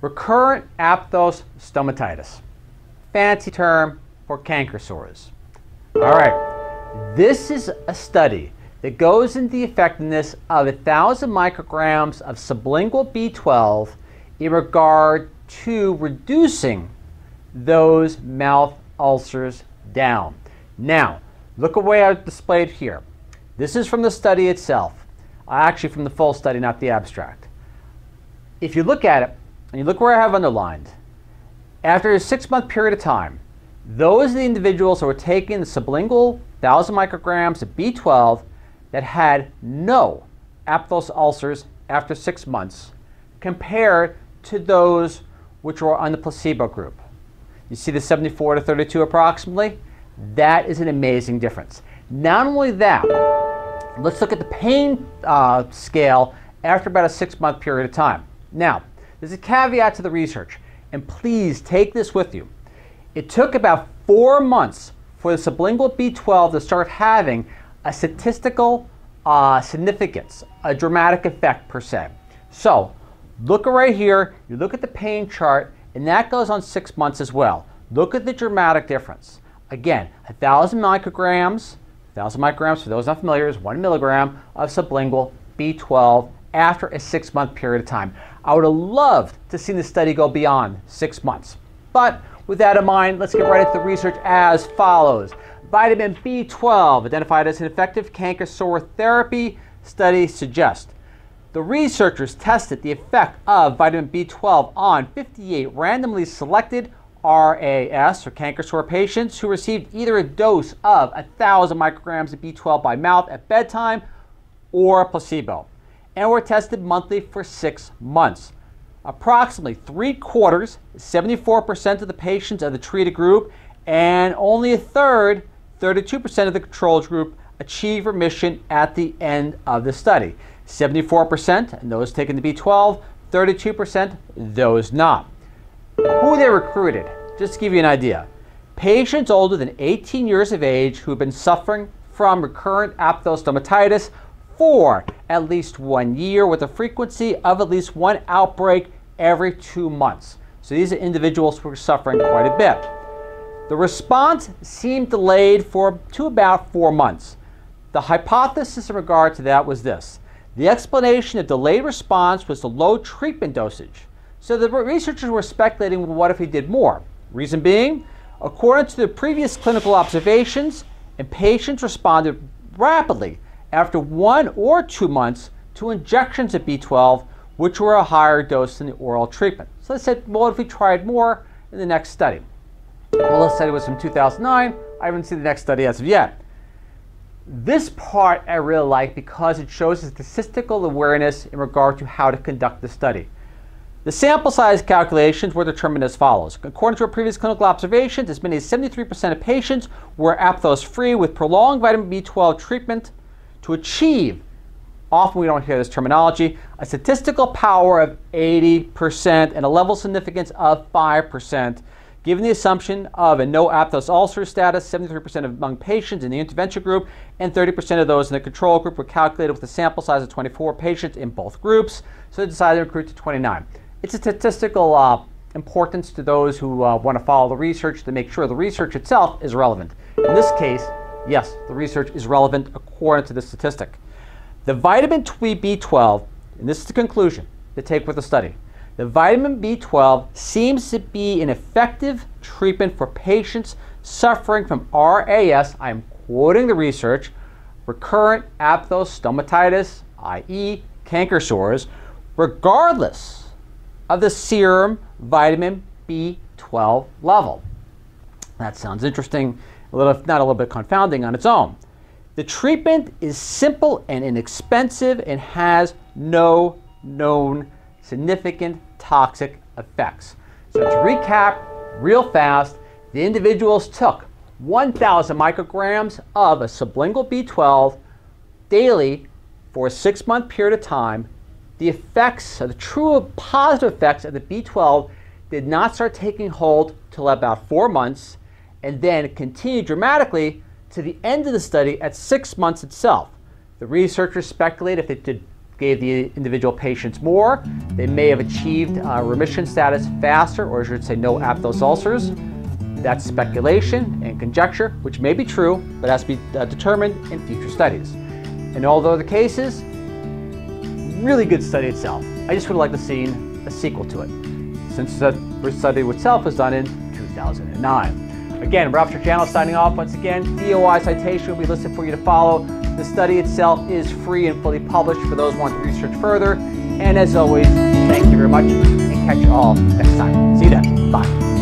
Recurrent aphthous stomatitis. Fancy term for canker sores. All right, this is a study that goes into the effectiveness of 1,000 micrograms of sublingual B12 in regard to reducing those mouth ulcers down. Now, look at the way I displayed here. This is from the study itself, uh, actually from the full study, not the abstract. If you look at it, and you look where I have underlined, after a six-month period of time, those are the individuals who were taking the sublingual 1,000 micrograms of B12 that had no aphthous ulcers after six months compared to those which were on the placebo group. You see the 74 to 32 approximately? That is an amazing difference. Not only that, let's look at the pain uh, scale after about a six month period of time. Now, there's a caveat to the research, and please take this with you. It took about four months for the sublingual B12 to start having a statistical uh, significance, a dramatic effect per se. So, look right here, you look at the pain chart, and that goes on six months as well. Look at the dramatic difference. Again, 1,000 micrograms, 1,000 micrograms, for those not familiar, is one milligram of sublingual B12 after a six month period of time. I would have loved to see the study go beyond six months. But with that in mind, let's get right into the research as follows. Vitamin B12, identified as an effective canker sore therapy, study suggests. The researchers tested the effect of vitamin B12 on 58 randomly selected RAS or canker sore patients who received either a dose of 1,000 micrograms of B12 by mouth at bedtime or a placebo and were tested monthly for six months. Approximately three quarters, 74% of the patients of the treated group, and only a third, 32% of the control group, achieved remission at the end of the study. 74% and those taking the B12, 32% those not. Who they recruited, just to give you an idea. Patients older than 18 years of age who have been suffering from recurrent aphthous stomatitis for at least one year with a frequency of at least one outbreak every two months. So these are individuals who are suffering quite a bit. The response seemed delayed for to about four months. The hypothesis in regard to that was this. The explanation of delayed response was the low treatment dosage. So the researchers were speculating, well, what if he did more? Reason being, according to the previous clinical observations, and patients responded rapidly after one or two months to injections of B12, which were a higher dose than the oral treatment. So they said, well, if we tried more in the next study? Well, this study was from 2009. I haven't seen the next study as of yet. This part I really like because it shows statistical awareness in regard to how to conduct the study. The sample size calculations were determined as follows. According to our previous clinical observations, as many as 73% of patients were aphthous free with prolonged vitamin B12 treatment to achieve, often we don't hear this terminology, a statistical power of 80% and a level significance of 5%. Given the assumption of a no aphthous ulcer status, 73% of among patients in the intervention group and 30% of those in the control group were calculated with a sample size of 24 patients in both groups, so they decided to recruit to 29. It's a statistical uh, importance to those who uh, want to follow the research to make sure the research itself is relevant. In this case, Yes, the research is relevant according to the statistic. The vitamin B12, and this is the conclusion to take with the study, the vitamin B12 seems to be an effective treatment for patients suffering from RAS, I'm quoting the research, recurrent aphthous stomatitis, i.e., canker sores, regardless of the serum vitamin B12 level. That sounds interesting a little, not a little bit confounding on its own. The treatment is simple and inexpensive and has no known significant toxic effects. So to recap real fast, the individuals took 1,000 micrograms of a sublingual B12 daily for a six month period of time. The effects, the true positive effects of the B12 did not start taking hold till about four months and then continue dramatically to the end of the study at six months itself. The researchers speculate if they did gave the individual patients more. They may have achieved uh, remission status faster, or I should say no aphthous ulcers. That's speculation and conjecture, which may be true, but has to be uh, determined in future studies. In all the other cases, really good study itself. I just would like to see a sequel to it, since the study itself was done in 2009. Again, Rapture Channel signing off once again. DOI citation will be listed for you to follow. The study itself is free and fully published for those who want to research further. And as always, thank you very much and catch you all next time. See you then. Bye.